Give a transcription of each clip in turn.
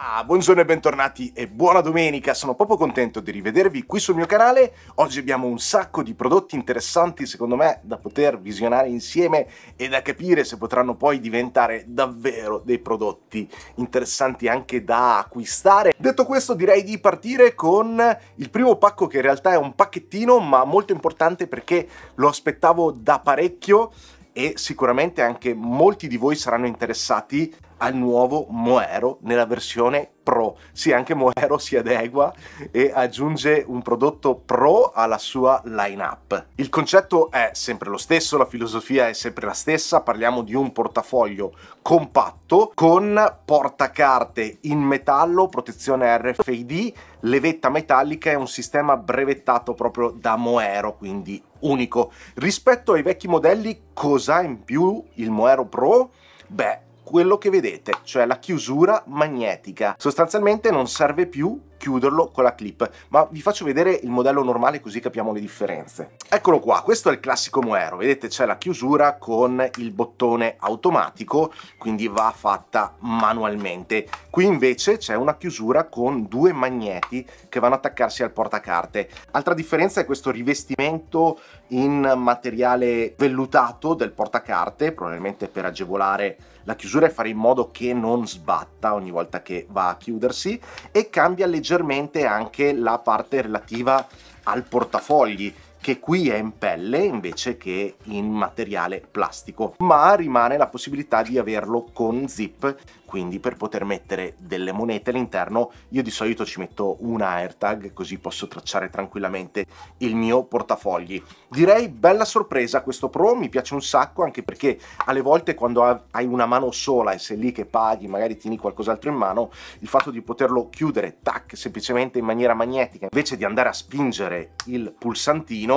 Ah, buongiorno e bentornati e buona domenica, sono proprio contento di rivedervi qui sul mio canale. Oggi abbiamo un sacco di prodotti interessanti secondo me da poter visionare insieme e da capire se potranno poi diventare davvero dei prodotti interessanti anche da acquistare. Detto questo direi di partire con il primo pacco che in realtà è un pacchettino ma molto importante perché lo aspettavo da parecchio e sicuramente anche molti di voi saranno interessati al nuovo Moero nella versione Pro. Sì, anche Moero si adegua e aggiunge un prodotto Pro alla sua line-up. Il concetto è sempre lo stesso, la filosofia è sempre la stessa, parliamo di un portafoglio compatto con portacarte in metallo, protezione RFID, levetta metallica e un sistema brevettato proprio da Moero, quindi unico. Rispetto ai vecchi modelli, cos'ha in più il Moero Pro? Beh, quello che vedete, cioè la chiusura magnetica. Sostanzialmente non serve più chiuderlo con la clip, ma vi faccio vedere il modello normale così capiamo le differenze. Eccolo qua, questo è il classico Moero, vedete c'è la chiusura con il bottone automatico, quindi va fatta manualmente. Qui invece c'è una chiusura con due magneti che vanno ad attaccarsi al portacarte. Altra differenza è questo rivestimento in materiale vellutato del portacarte, probabilmente per agevolare la chiusura e fare in modo che non sbatta ogni volta che va a chiudersi e cambia leggermente anche la parte relativa al portafogli che qui è in pelle invece che in materiale plastico, ma rimane la possibilità di averlo con zip, quindi per poter mettere delle monete all'interno io di solito ci metto una AirTag così posso tracciare tranquillamente il mio portafogli. Direi bella sorpresa questo Pro, mi piace un sacco anche perché alle volte quando hai una mano sola e sei lì che paghi, magari tieni qualcos'altro in mano, il fatto di poterlo chiudere, tac, semplicemente in maniera magnetica, invece di andare a spingere il pulsantino,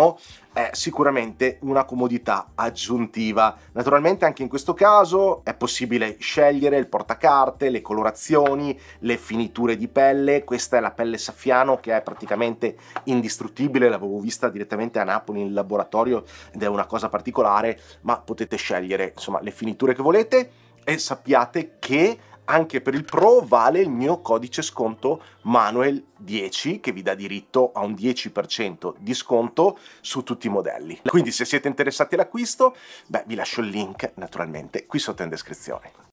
è sicuramente una comodità aggiuntiva. Naturalmente anche in questo caso è possibile scegliere il portacarte, le colorazioni, le finiture di pelle, questa è la pelle saffiano che è praticamente indistruttibile, l'avevo vista direttamente a Napoli in laboratorio ed è una cosa particolare, ma potete scegliere insomma le finiture che volete e sappiate che anche per il Pro vale il mio codice sconto Manuel10 che vi dà diritto a un 10% di sconto su tutti i modelli. Quindi se siete interessati all'acquisto, beh vi lascio il link naturalmente qui sotto in descrizione.